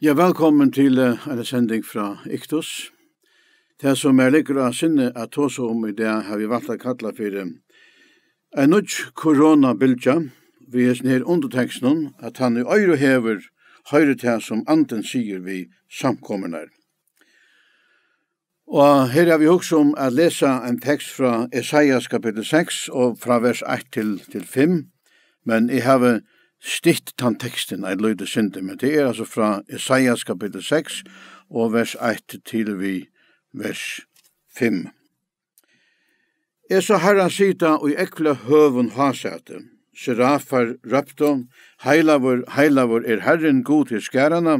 Ja, velkommen til uh, en sending fra Iktus. Det som er ligger av sinne at tåse om i det har vi valgt å kalla for en nødt koronabildja vi er snitt under teksten at han i øyre hever høyre til som anden sier vi samkommende. Og her har vi også om å lese en tekst fra Esaias kapittel 6 og fra vers 1 til, til 5, men jeg har stitt tan teksten ei løyde synder, men det er altså fra Isaias kapitel 6 og vers 1 til vi vers 5. Er så herran sita og ekla høvun hasete, serafar rapto, heilavur, heilavur er herren god til skærana,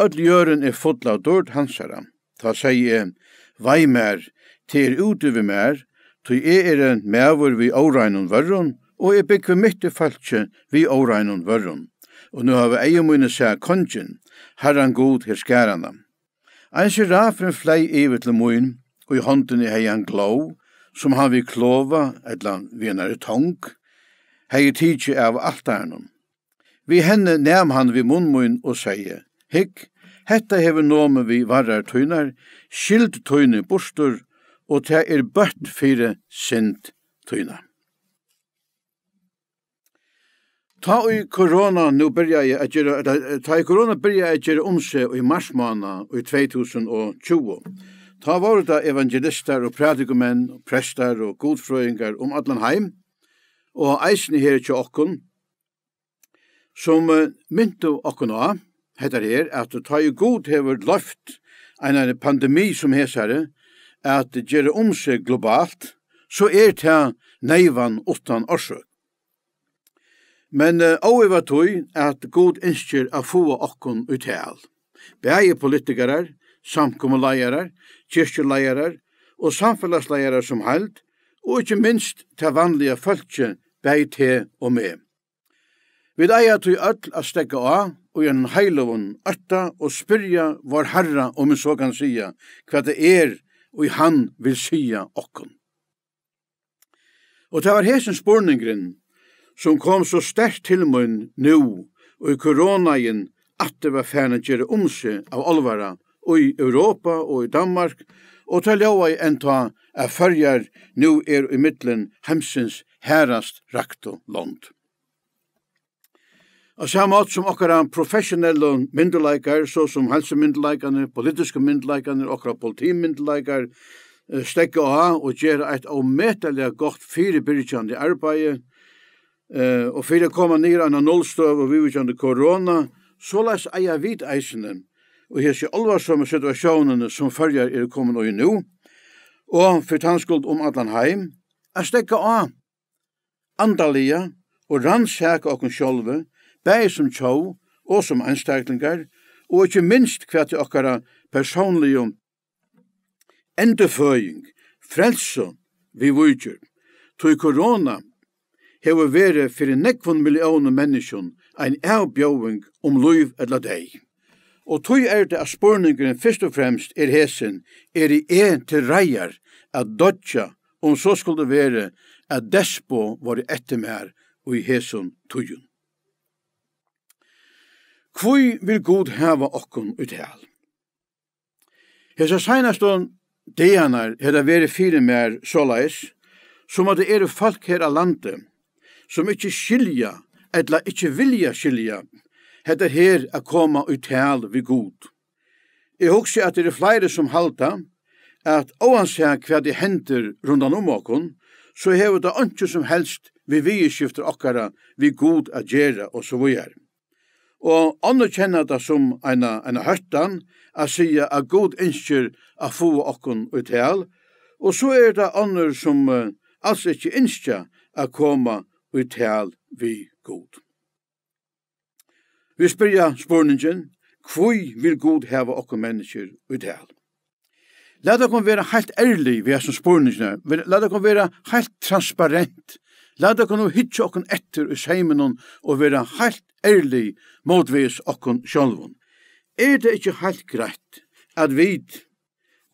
öll jøren er full av dård hansara. Ta sier vei mer, til er ute vi mer, til er en mevur vi årein og og jeg bygger mitt i falskje vi åregnen vørren. Og nå har vi eie mine seg kongen, herran god her skærana. Ein girafen flei ivet til moin, og i hånden i hei han glå, som han vi klova, etla venare tong, hei tidsi av altarnum. Vi henne nem han vi munnmoin og seie, hikk, hetta hever nome vi varrar tøynar, skild tøyne bostur, og te er bøtt fire sint tøynar. Ta i korona nu byrja jag att ta i corona byrja jag att göra i mars månad i 2020. Ta var det evangelister og predikumenn och og och godfröingar om allan heim og eisen her til okkun som uh, myntu okkun av heter her at ta i god hever løft en pandemi som hesare at gjøre omse globalt så er det neivan utan orsøk. Men uh, var tøy at god innskjer a få okkon ut heal. Begge politikarar, samkommuleiarar, kyrkjuleiarar og samfellagsleiarar som held, og ikkje minst til vanlige fölkje, begge te og me. Vi eia tøy öll a stekka av og gjennom heilovun ötta og spyrja vår herra om en så kan sia hva det er og han vil sia okkon. Og det var hesen spurningren som kom så sterkt til mun nu og i koronaen at det var færne gjere om seg av alvara og i Europa og i Danmark og til ljóa i enta er fyrjar nu er i middelen hemsins herast rakt og land. Og samme alt som okkara professionelle myndelagare, så som helsemyndelagane, politiske myndelagane, okkara politimyndelagare, stekka av og gjera eit avmetelig godt fyrirbyrkjande arbeid Eh, og fyrir að koma nýra anna nullstöv og vivikjandi korona, så las eia vit eisene, og hessi alvarsomme situasjonene som følger er komin og i nu, og fyrir tanskuld om allan heim, a stekka a andalia og rannsæka okkur sjálfu, bæg som tjó og som einstaklingar, og ikkje minst hva okkara personlige endeføying, frelse vi vujtjur. Tøy korona hever vere fyrir nekvun millioner menneskjon ein erbjøving om luiv eller deg. Og tog er det at spurningren fyrst og fremst er hesen, er i en til reier at dodja om så skulle vere at despo var i mer og i hesen tøyun. Kvoi vil god heva okkun ut hel. Hesa seinastånd deanar er det vere fyrir mer solais, som at det er folk her av landet som ikkje skilja, etla ikkje vilja skilja, hetta her a koma ut tal vi god. Jeg hugsi at det er fleire som halda, at oansja hva de hender rundan om okon, så hever det anki som helst vi vieskifter okkara vi god a gjera og så vujar. Og andre kjenner det som en av høttan, a sia a god innskjer a få okkon ut tal, og så er det andre som uh, altså ikkje innskjer a koma og tal vi god. Vi spyrja spurningen, kvoi vil god heva okkur mennesker og tal? Lad okkur vera heilt ærlig vi som spurningen, lad okkur vera heilt transparent, lad okkur nu hitja okkur etter i seimenon og vera heilt ærlig motvis okkur sjálfun. Er det ikkje heilt greit at vi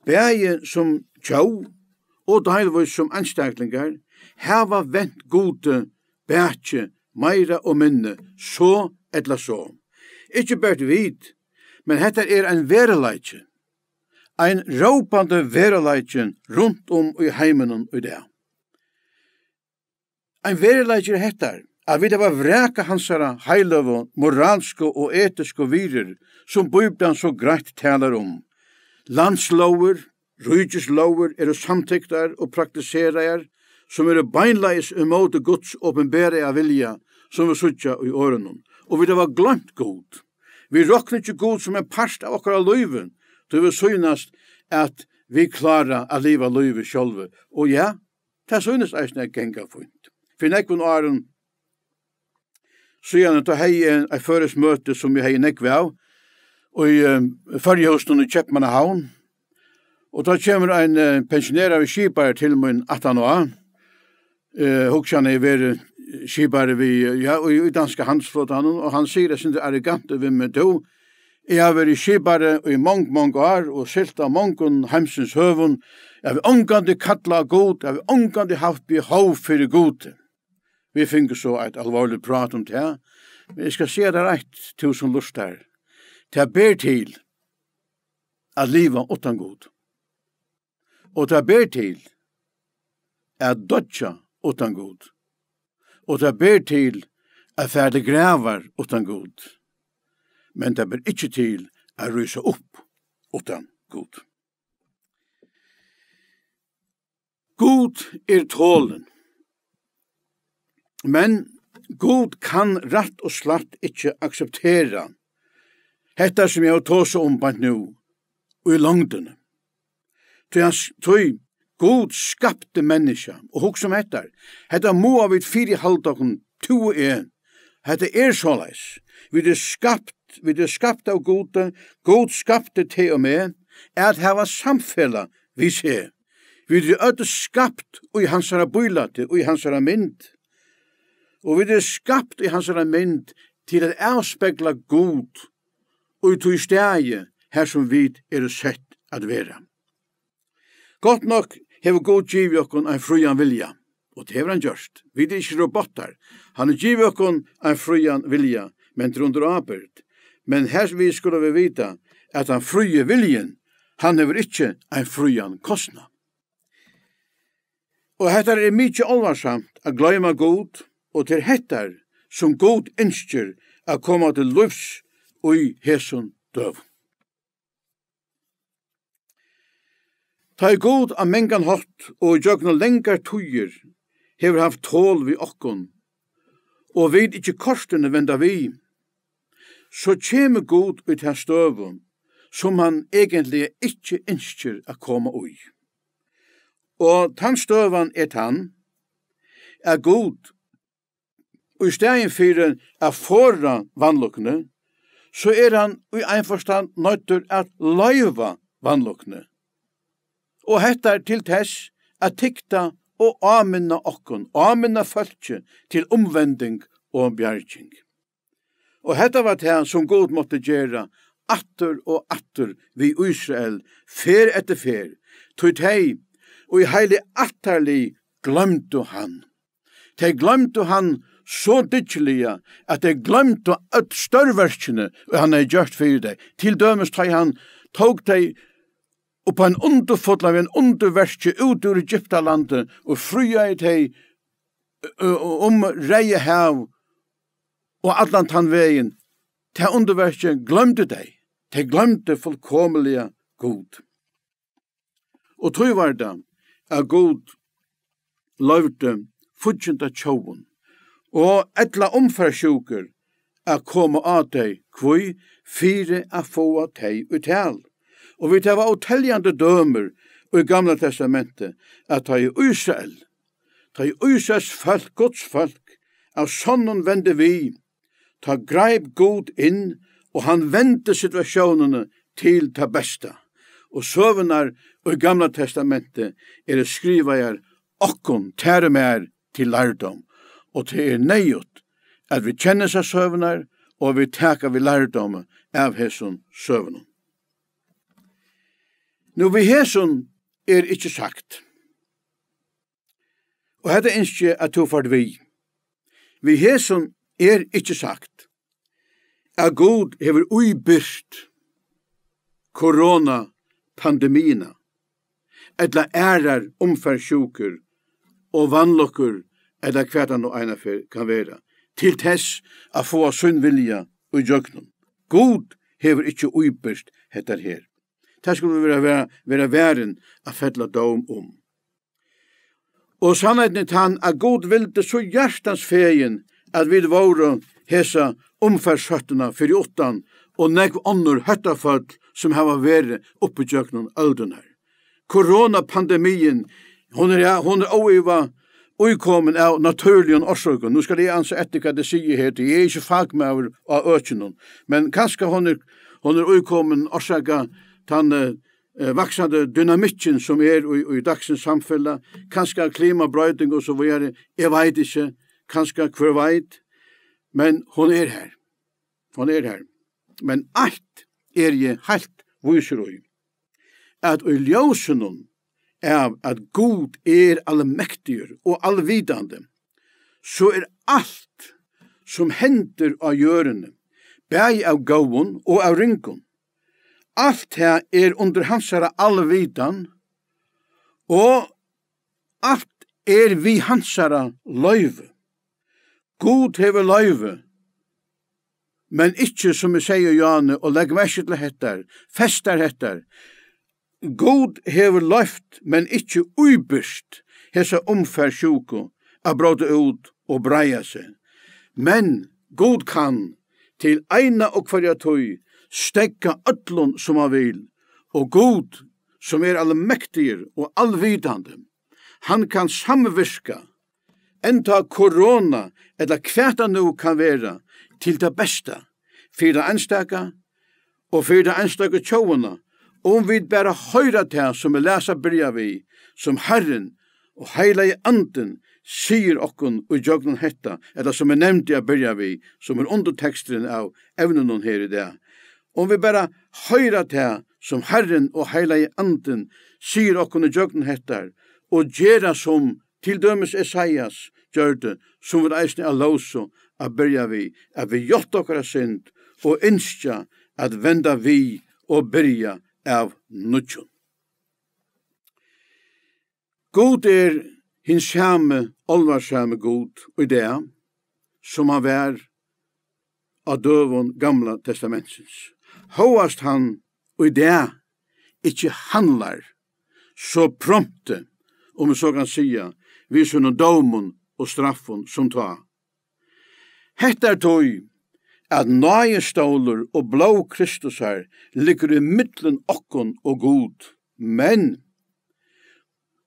bæje som tjau og delvis som anstaklingar heva vent gode bætje, meira og minne, så etla så. Ikkje bært vit, men hetta er ein vereleitje. Ein råpande vereleitje rundt om i heimenon i det. Ein vereleitje hettar, at vi var vreka hansara heilövo, moralsko og etisko virer, som bøybdan så greit talar om. Landslover, rujtjeslover er samtektar og praktiserar som er beinleis imot Guds åpenbære av vilja, som vi sutja i årenom. Og vi det var glemt god. Vi råkner ikke god som en parst av okkara løyven, til vi synast at vi klara a liva løyve sjolve. Og ja, det synast eisne er genga funt. For nekvun åren, så gjerne ta hei en føres møte som vi hei nekve av, og i um, fyrrjøsten i Kjeppmannahavn, og da kommer en uh, pensjonerar av skipar til min 18 år, eh Hoxhan är väl skipare vi ja og i danska handelsflottan og han sier det synd arrogant vi med to Jeg har vært skipare i mange, mange år, og silt av mange heimsens høvun. Jeg har omgande kalla god, jeg har omgande haft behov for god. Vi finner så et alvorlig prat om det, men jeg skal se det rett tusen lust her. Det ber til at livet utan god. Og det ber til at dodja utan god. Og det ber til at færde gravar utan god. Men det ber ikkje til at rysa opp utan god. God er tålen. Men God kan rett og slatt ikkje akseptera hetta som jeg har tåse om bant nu og i langdene. Tøy, God skapte menneska, og hok som hettar, hetta moa vid fyri halda okon to en. Hetta er såleis. Vi er skapt, vi er skapt av gode, god skapte te og me, er at hava samfella vi se. Vi er öll skapt og hansara bøylate og hansara mynd. Og vi er skapt ui hansara mynd til at avspegla god og tui stegi her som vi er sett at vera. Gott nok hever god giv jokkun ein frujan vilja. Og det hever han gjørst. Vi er ikke robotar. Han er giv jokkun ein frujan vilja, men til apert. Men her vi skulle vi vita at han fruje viljen, han hever ikke ein frujan kostna. Og hettar er mykje alvarsamt a gløyma god, og til hettar som god ønsker a koma til lufs og i hesun døvn. Ta er god av mengan hatt og i jøgna lengar tøyer hever haft tål vi okkon, og vid ikkje korsene venda vi, så kjeme god ut her støvun, som han egentlig ikkje innskjer a koma ui. Og tann støvan er tann, er god, og i stegin fyrir er forra vannlukkne, så er han i ein forstand nøytur at laiva vannlukkne og hettar til tess at tikta og aminna okkun, aminna fölkje til omvending og bjerging. Og hetta var det som god måtte gjera atter og atter vi Israel, fer etter fer, tog tei, og i heile atterli glemte han. Tei glemte han så dytjelige at de glemte at størverkene han er gjort fyrir deg. Til dømes tog han, tog de og på en underfotla vi en underverskje ut ur Egyptalandet og frya i teg om reie hev og allan vegin. Te underverskje glømte deg te glømte fullkomelige god og tog var det er god lovde fudgjenta tjovun og etla omfarsjuker er koma av deg kvui fire a få av deg utal. Og vi tar avteljande dømer i Gamla Testamentet at ta i Israel, ta i Israels folk, Guds folk, av sonnen vende vi, ta greip god inn, og han vende situasjonene til ta besta. Og søvnar i Gamla Testamentet er det skriva er okkon tære mer til lærdom, og til er neiot at vi kjenner seg søvnar, og vi teka vi lærdom av hesson søvnum. Nu vi hesun er ikkje sagt. Og hetta innskje at to fart vi. Vi hesun er ikkje sagt. A god hever uibyrst korona pandemina. Etla ærar omfærsjukur og vannlokkur etla kvætan og eina kan vera. Til tess a få sunn vilja og jøgnum. God hever ikkje uibyrst hettar her. Det skulle vi være, være væren a fettla dom om. Og sannheten er han at god vilde så hjertans fegin at vi våre hesa omfærsøttene fyrir åttan og nekv ånder høttafall som hava vært oppi i ölden her. Koronapandemien, hon er, hon er oiva uikomen av naturligen årsøkken. Nu skal jeg ansa etter hva det sier her til, jeg er ikke fagmauer av økjennom, men kanskje hon er, hon er uikomen årsøkken den uh, vaksande dynamikken som er i, i dagsens samfella, kanskje klimabrøyding og så videre, jeg vet ikke, kanskje hver veit, men hon er her. Hon er her. Men alt er jeg helt viser ui. At i ljósunum er at god er allmektigur og allvidande, så er alt som hender av gjørende, bæg av gåvun og av rynkun, Alt her er under hansara allvitan, og alt er vi hansara løyve. God hever løyve, men ikkje som vi sier Jane, og legg verset til hettar, festar hettar. God hever løyft, men ikkje uibyrst, hesa omfær sjuko, a bråde ut og breia seg. Men God kan til eina og kvarja tøy stekka öllun som han vil, og god som er allmäktiger og allvidande. Han kan samvirka, enda korona, eller kvæta nu kan vera, til det besta, fyrir anstaka og fyrir anstaka tjóuna, om vi bare høyra til som vi lesa byrja vi, som Herren og heila i anden sier okkun og jøgnen hetta, eller som vi nevnte jeg byrja vi, som er underteksteren av evnen her i det, Om vi bara høyra til som Herren og heila i anden sier okkon i jøgnen hettar, og gjerra som til dømes Esaias gjørte, som vi eisne av lauso, a byrja vi, at vi gjort okkara synd, og innskja at venda vi og byrja av nudjon. God er hins sjame, olvarsjame god, og i det, som han vær av døvon gamla testamentsins. Håast han og i det ikkje handlar så prompte, om vi så kan sia, vi sunn og domen og straffun som ta. Hetta er tog at nøyeståler og blå Kristus her ligger i middelen okkon og god, men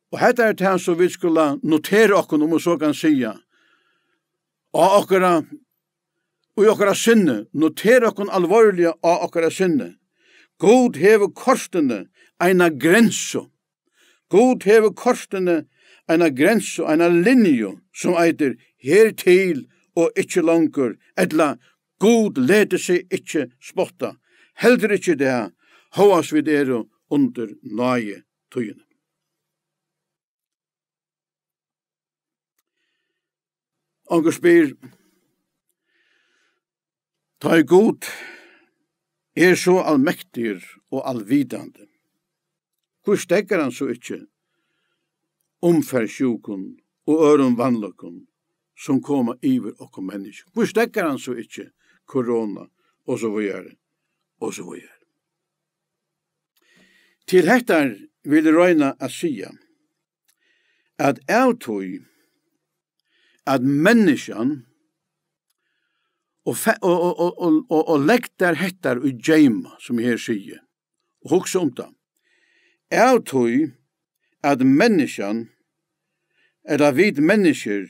Og hetta er det som vi skulle notera okkon om vi så kan sia. Og okkara og okkara sinne, notera okkon alvorlige av okkara sinne. God hever kortene eina grenso. God hever kortene eina grenso, eina linjo, som eitir her til og ikkje langur, etla God lete seg ikkje spotta, heldur ikkje det her, hoas vid eru under nøye tøyene. Anker spyr, Ta i god er så allmektig og allvidande. Hvor stekker han så ikkje omferdsjukon og øren vannlokon som koma iver okkom menneske. Hvor stekker han så ikkje korona og så vare og så vare. Til hettar vil jeg røyna a sia at avtøy at menneskene og, og, og, og, og, og legg der hettar ui djeima, som jeg her sier, og hugsa om det. Er tog at menneskjan, eller vid mennesker,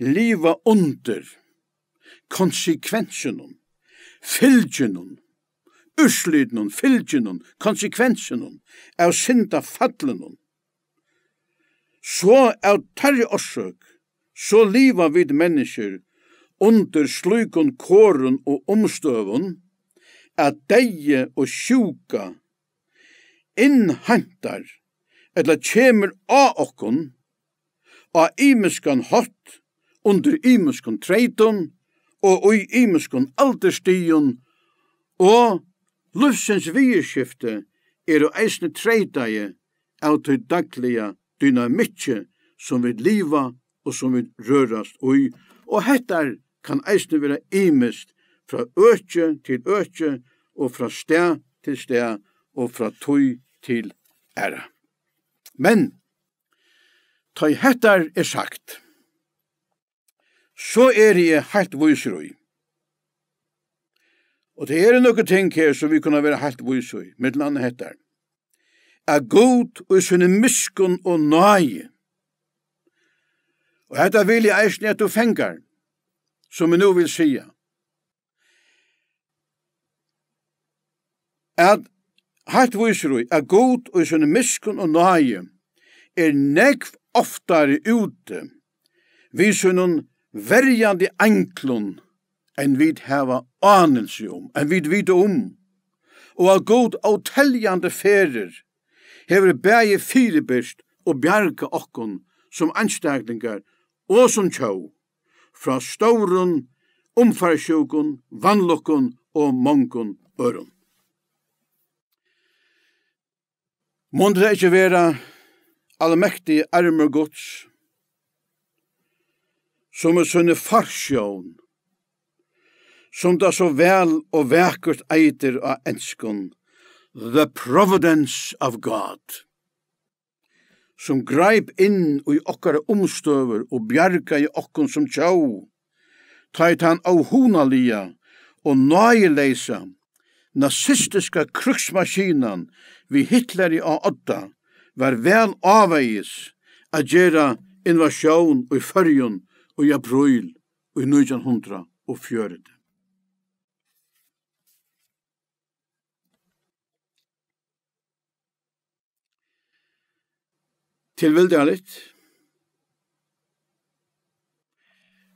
liva under konsekvensunum, fylgjunum, urslidnum, fylgjunum, konsekvensunum, av synda fallunum. Så av tarri orsøk, så liva vid mennesker, under slukon kåren og omstøvun, at deie og sjuka innhantar, eller kjemur av okkon, av imeskan hatt, under imeskan treiton, og i imenskan alderstion, og lufsens vierskifte er å eisne treitaie av til daglige dynamitje som vi liva og som vi rørast ui, og hettar kan eisne vera imist fra økje til økje og fra sted til sted og fra tøy til æra. Men, tøy hettar er sagt, så er jeg heilt viserøy. Og det er noen ting her som vi kunne være heilt viserøy, mitt land hettar. Er god og sunne miskun og nøye. Og hetta vil jeg eisne at du fengar som vi nu vill säga. At hatt vísur at god og sunne miskun og nøye er nekv oftare ute vi sunnun verjandi anklun enn vi hava anelse om, enn vi vite om, og av god og teljande ferer hever bægi fyrirbyrst og bjarga okkon som anstaklingar og som tjau fra stauren, omfarsjukun, vannlukkun og mongkun øron. Månd det ikke være allmektig armer gods, som er sønne farsjån, som da så vel og vekkert eiter av enskon, the providence of God som greip inn i okkara omstøver og bjarga i okkon som tjau. Ta i tan av honalia og nøyeleisa, nazistiska kruksmaskinan vi Hitler i A8 var vel avveis a gjera invasjon i fyrjun og i april og i 1940. tilvildarligt.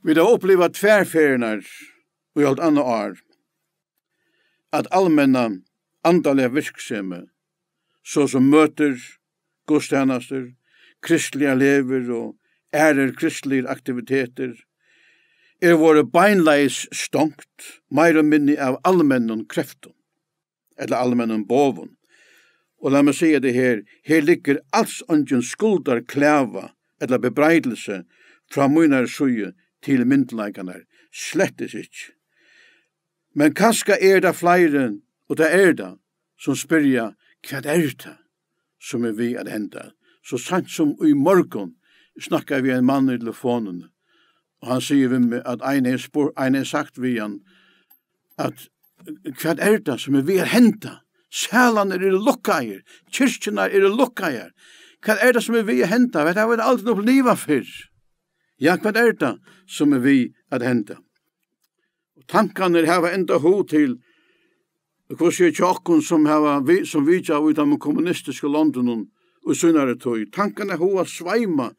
Vi har opplevd tværferinar og i alt annet år at allmenna andalega virksemi så som møter, godstjenester, kristelige lever og ærer kristelige aktiviteter, er våre beinleis stongt, meir og minni av allmennun kreftum, eller allmennun bovun, Og la meg sige det her, her ligger alls ungen skuldar klæva, eller bebreidelse, fra munar suje til myndleikanar, slettes ikkje. Men kaska er det flere, og det er det, som spyrja, hva er det som er vi at henda? Så sant som i morgon snakkar vi en mann i telefonen, og han sier vi med at ein er, spor, ein er sagt vi han, at hva er det som er vi at henda? Sjælaner er lukkager, Kyrkjena er lukkager. Hva er det som er vi å hente? Vet jeg, det alltid noe liva fyrr. Ja, hva er det som er vi å hente? Og tankene har enda ho til hva sier tjokken som, hava, som vi av ut av kommunistiske London og sunnare tøy. Tankene hod sveima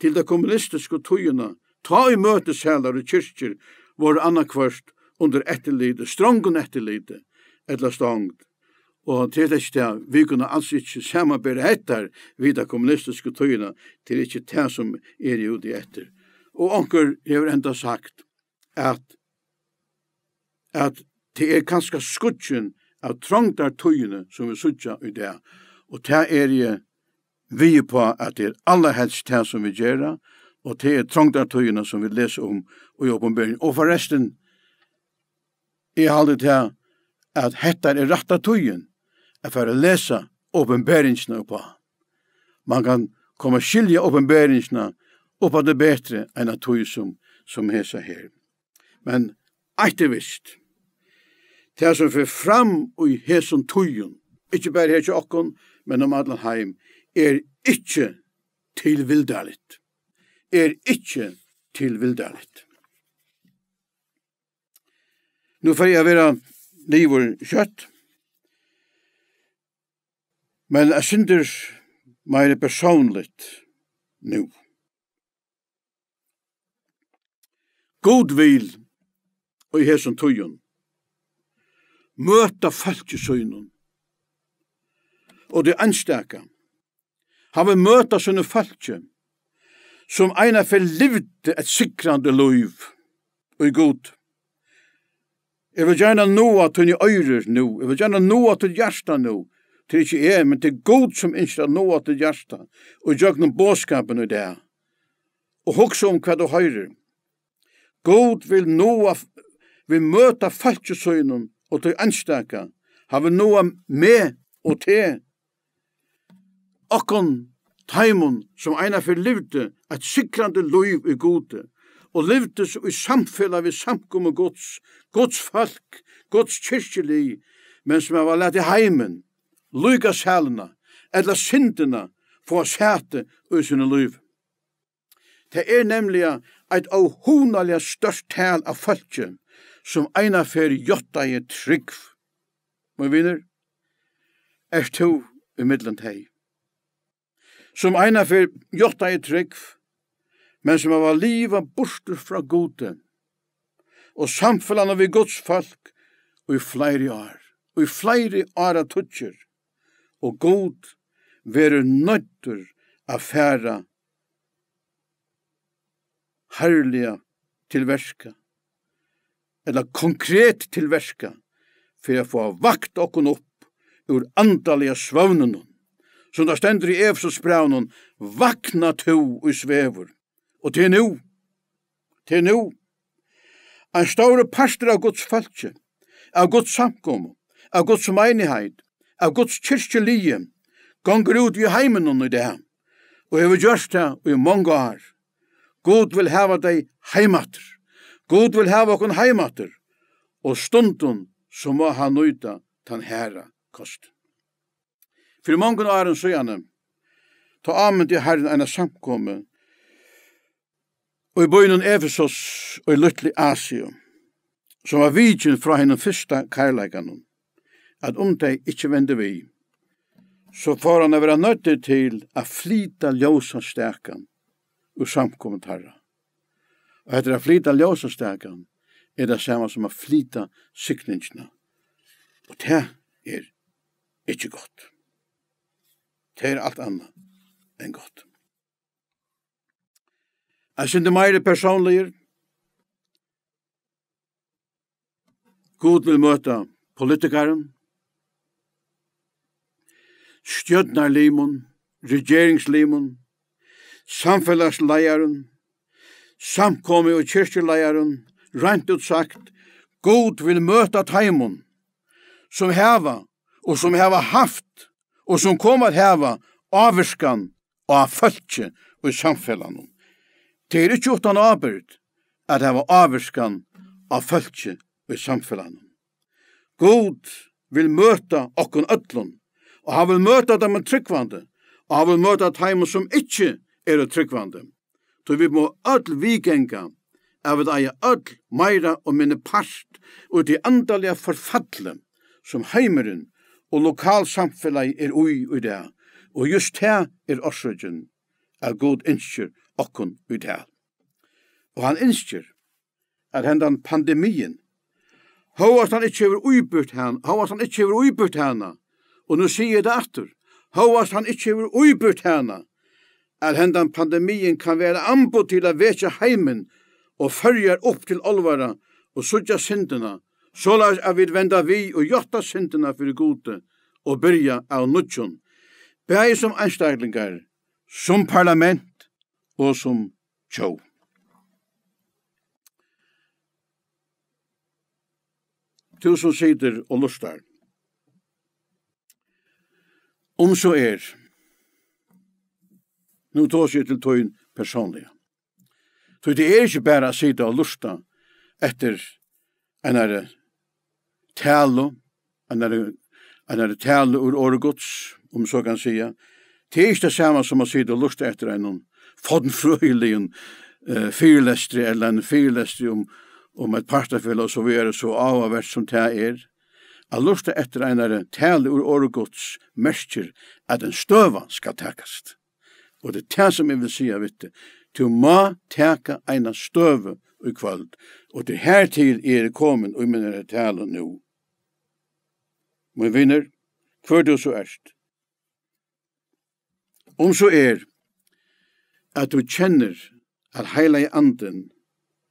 til de kommunistiske tøyene. Ta i møteshelar og kyrkjer var annakvørst under etterlite, strongen etterlite, etla stångt Og til ikke vi kunne alls ikke samarbeide etter vid de kommunistiske tøyene til ikke det som er i ute etter. Og onker har enda sagt at, at det er kanskje skudgen av trongtar tøyene som vi sutja i det. Og det er jeg vi er på at det er aller helst det som vi gjør, og det er trongtar tøyene som vi leser om og jobber om Og forresten, jeg har aldri til at hetta er rætta tøyen er for å lese åpenbæringene oppa. Man kan komme skilja åpenbæringene oppa det bedre enn at tog som, som hesa her. Men eit er visst, det som fyrir fram og i hesson tøyen, ikkje berre her til okkon, men om allan heim, er ikkje tilvildalit. Er ikkje tilvildalit. Nå får jeg vera livur kjøtt, Men jeg synder meg personligt nu. God vil og i hesson tøyen møta falkesøynun og det anstaka. Han vil møta sånne falki som eina for livde et sikrande loiv og i god. Jeg vil gjerne nå at hun i øyrer nå, jeg vil gjerne nå at hun hjersta nå, Det er ikke jeg, men det er god som ikke er noe til hjertet, og gjør noen båskapen i det. Og hokse om hva du høyrer. God vil noe, vil møte falskesøgnen og til anstaka. har vi noe med og til. Okkon taimon som eina fyrir livde et sikrande loiv i gode, og livde så i samfella vi samkomme gods, gods folk, gods kyrkjeli, men som han var lett i heimen, lyga sælina, eller syndina, få sæte i sinne liv. Det er nemlig eit avhunaliga størst tal av fölkje, som eina fyrir jotta i trygg. Men vinner, er to i middelen teg. Som eina fyrir jotta i trygg, men som var liva borster fra gode, og samfellan av i Guds folk, og i flere år, og i flere år av tutsjer, og god veru nøytur a færa herliga til verska, eller konkret til verska, for å få vakt okkon opp ur andaliga svavnunum. Som da stender i Efsos braunen, vakna to i svevur. Og til nu, til nu, en ståre pastor av Guds falske av Guds samkommu, av Guds meinigheit, av Guds kyrkjelige gonger ut i heimen i det, og hever gjørst det i mange år. God vil heva deg heimater. God vil heva okon heimater, og stundun så må han nøyta tan herra kost. Fyrir mange åren søgjane, ta amen til herren enn samkommet, og i bøynen Efesos og i Luttli Asio, som var vidjen fra henne fyrsta kærleikanen, at om de ikkje vende vi, så får han å være nødt til å flita ljósa stekan og samkommet herra. Og etter å flita ljósa stekan er det samme som å flita sikningina. Og det er ikkje godt. Det er alt annet enn godt. Jeg synes det meire personlige. God vil møte politikeren, stjøtnarlimun, regjeringslimon, samfellagsleieren, samkomi og kyrkjeleieren, rent utsagt, God vil møta taimon, som heva og som heva haft og som kommer at heva avvirskan og av fölkje og i samfellanon. Det er ikke utan avbyrd at heva avvirskan av fölkje og i samfellan. God vil møta okkon öllun og han vil møta dem med tryggvande, og han vil møta dem som ikkje er tryggvande. Så vi må öll vikenga, er vi eie öll meira og minne part ut i andalega forfallet som heimeren og lokalsamfellet er ui ui det, og just her er orsøkjen, er god innskjør okkon ui det. Og han innskjer at hendan pandemien, Hóast han ikkje hefur uiburt hana, hóast han ikkje hefur uibyrt henne, Og nu sier jeg det atter, hovast han ikkje hefur uibyrt hana, at hendan pandemien kan være ambo til a vekja heimen og fyrjar opp til olvara og sudja syndina, såleis at vi venda vi og jotta syndina fyrir gode og byrja av nudjon, bæg som anstaklingar, som parlament og som tjó. Tusen sider og lustar. Om så er, nu tås jeg til tøyen personlig. Så det er ikke bare å sitte og lusta etter en er tale, en er, en er tale ur åregods, om så kan sige. Det er ikke det samme som å sitte og lusta etter en fondfrøylig uh, fyrlestri eller en fyrlestri om, om et partafell og så videre så avavert som det er a lusta etter einare tale ur orgods merskir at en støva skal takast. Og det er det som jeg vil sija, vitte, du ma teka eina støve i kvöld, og det her til er komin og minner tale nu. Min vinner, hver du så erst. Om så er at du kjenner at heila i anden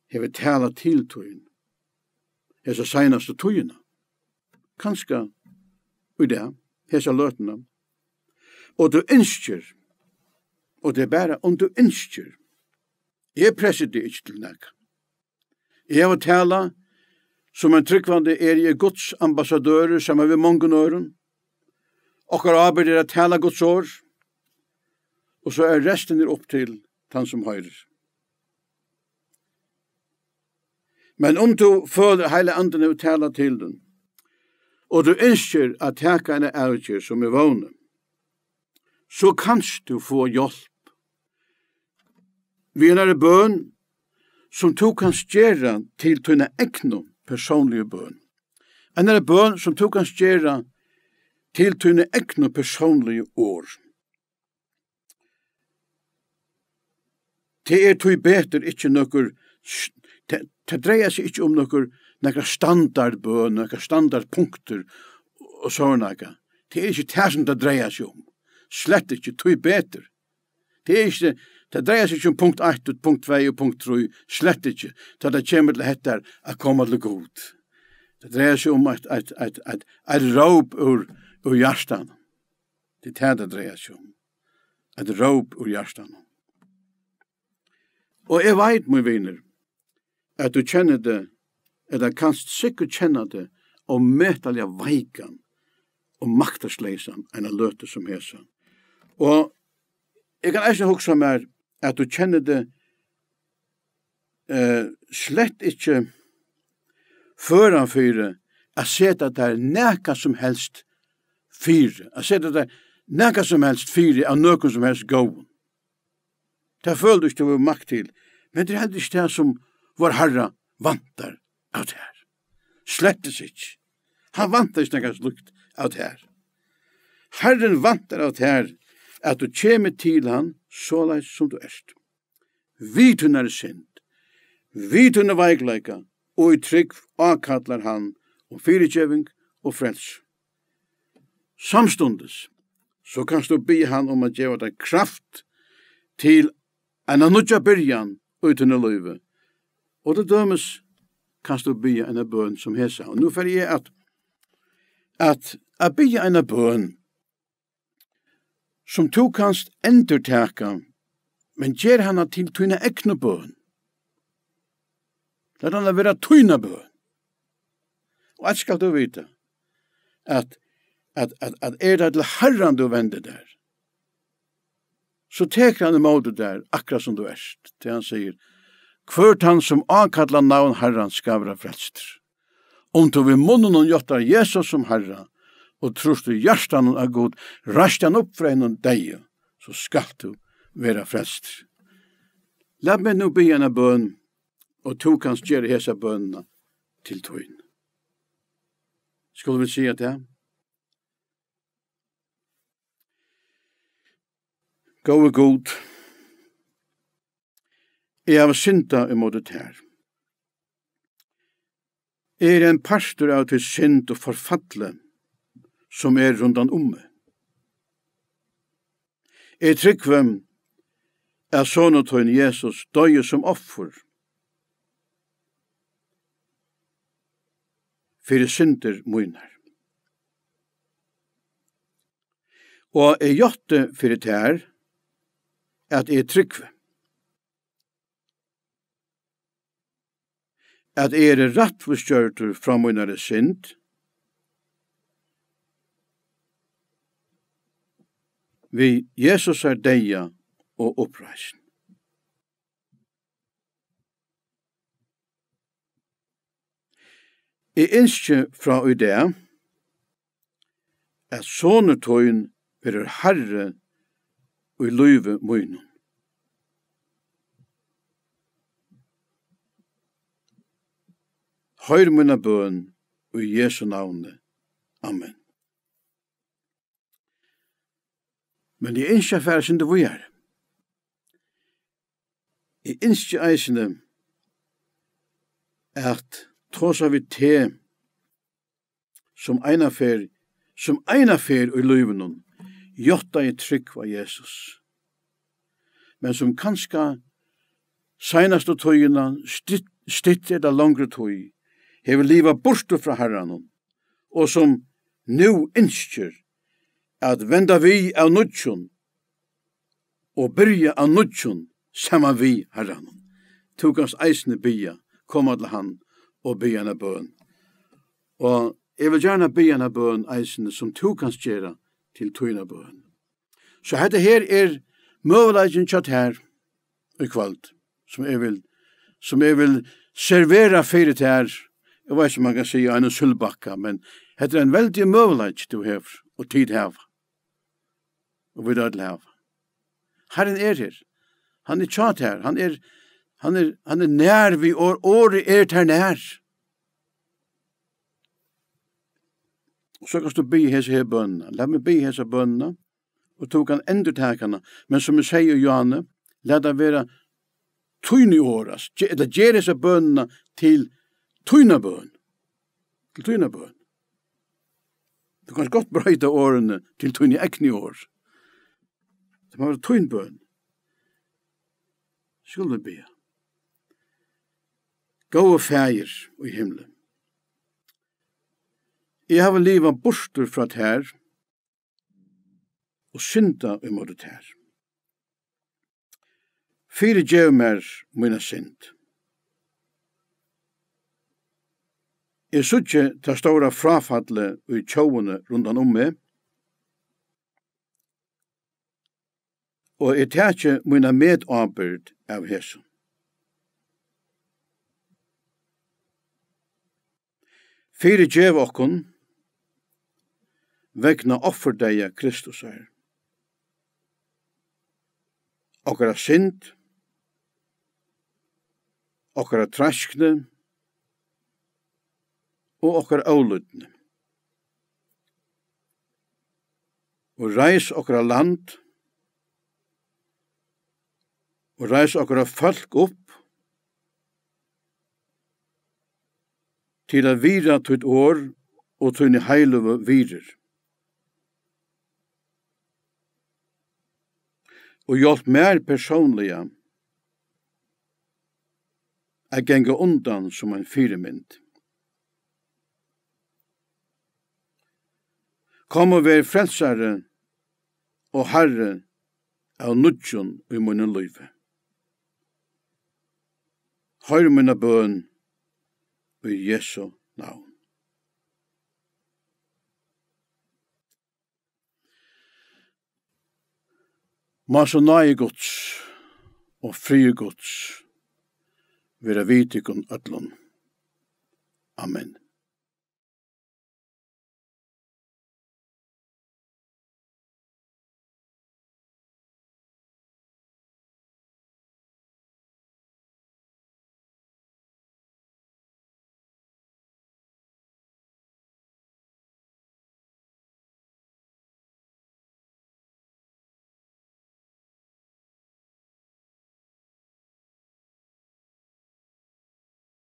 hever tala til tøyen, hesa seinaste tøyina, kanska ui det, hesa løtene. Og du innskjer, og det er bare om du innskjer. Jeg presser det ikke til nek. Jeg har tala som en tryggvande er i Guds ambassadører sammen med mange nøren. Okkar arbeid er at tala Guds år, og så er resten er opp til han som høyrer. Men om du føler heile andre å tala til den, og du ønsker at teka en avgjør som er vågne, så kanst du få hjelp. Vi er bøn som du kan stjera til tøyne egnom personlige bøn. En er bøn som du kan stjera til tøyne egnom personlige år. Det er tøy beter ikkje nokkur, det dreier seg ikkje om nokkur nekra standardbøn, nekra standardpunkter og sånaka. Det er ikke det som det dreier seg om. Slett ikke, tog beter. Det er ikke, det dreier seg ikke om punkt 1, punkt 2 og punkt 3, slett ikke, da det kommer til dette å komme til god. Det dreier seg om et, et, et, et, et råp ur, ur hjertan. Det er det det dreier seg om. Et råp ur hjertan. Og jeg vet, min viner, at du kjenner det eller kanst sikkert kjenne det, og metalja veikan, og maktersleisan, enn a løte som hesa. Og jeg kan eisen hugsa mer, at du kjenner det eh, slett ikkje føran fyre, a seta der neka som helst fyre, a seta der neka som helst fyre, av nøkken som helst gåun. Det føler du ikke var makt til, men det er heller ikke det som vår herra vantar av det her. Slettes ikke. Han vantar ikke nekka slukt av det her. Herren vantar av det her at du kjemi til han såleis som du erst. Vitun er synd, vitun er veikleika, og i trygg avkallar han om fyrirkjeving og frels. Samstundes, så kan du be han om at gjeva deg kraft til en anudja byrjan utan i løyve. Og det dømes kanst du be en bøn som hesa. Og nu fer jeg at at a be en bøn som du kanst endurtaka, men ger hana til tuna ekne bøn. Lad hana vera tuna bøn. Og at skal du vita at at, at, at er det til herran du vender der, så teker han imot det der, akkurat som du erst, til han sier, Kvørt han som akalla navn herran skal være frelster. Om du vil munnen og gjøtta Jesus som herra, og trus du hjertan av god, rast han opp fra en deg, så skal du være frelst. La meg nå be en bøn, og to kan gjøre hese bønene til tøyen. Skulle vi si at det? Gå og god, Jeg har synda i måte her. Jeg er en pastor av til synd og forfattle som er rundan omme. Jeg tryggve er sonotøyen Jesus døye som offer fyrir synder munar. Og jeg gjotte fyrir tær at jeg tryggve. at er er rattforskjørtur fra munare synd, vi Jesus er deia og oppreisen. I innskje fra i det, at sånne tøyen verer herre og i løyve møynum. Høyr munna bøn, og i Jesu navne. Amen. Men jeg innskje jeg sin det vi er. Jeg innskje eisene at tåsa vi te som eina fer, som eina fer i løyvenon, jotta i trygg var Jesus. Men som kanska seinast og tøyina, stitt, stitt er det langre tøy, hever liva bortu fra herranum, og som nu innskjer at venda vi av nudjon og byrja av nudjon saman vi herranum. Tuk eisne bya, koma til han og bya hana bøn. Og jeg vil gjerne bya hana bøn eisne som tuk gjerra til tøyna bøn. Så hette her er møvelagen tjatt her i kvalt, som jeg vil, som jeg vil servera fyrir til her, jeg vet ikke om man kan si en sølvbakka, men hette er en veldig møvelag du hever, og tid hever, og vi dødel hever. Herren er her, han er tjat her, han er, han er, han er nær vi, og året er her nær. Og så kan du be hese her bønna, la meg be hese bønna, og tog han endur endurtekene, men som jeg sier i Johanne, la det være tøyne i åras, eller gjør disse bønna til bønna, Tøynabøn. Til tøynabøn. Du kan godt brøyta årene til tøyne ekne år. Det må være tøynbøn. Skulle be. Gå og feir i himmelen. Jeg har liva borster fra tær og synda i måte tær. Fyre djev mer mine synd. Jeg sutje ta stóra frafallet i tjóene rundan om meg, og jeg tætje mine medamperd av hesson. Fyre djev okkon, vegna offerdeia Kristus er. Okkara synd, okkara traskne, og okkar avlutne. Og reis okkara land, og reis okkara folk upp, til að vira tutt år og tunni heiluva virir. Og hjelp mer personliga, at genga undan som en fyrirmynd. Kom og vær frelsare og herre av nudjon i munnen løyve. Høyr munna bøn i Jesu navn. Ma så nai gods og fri gods vera vitikon ötlun. Amen.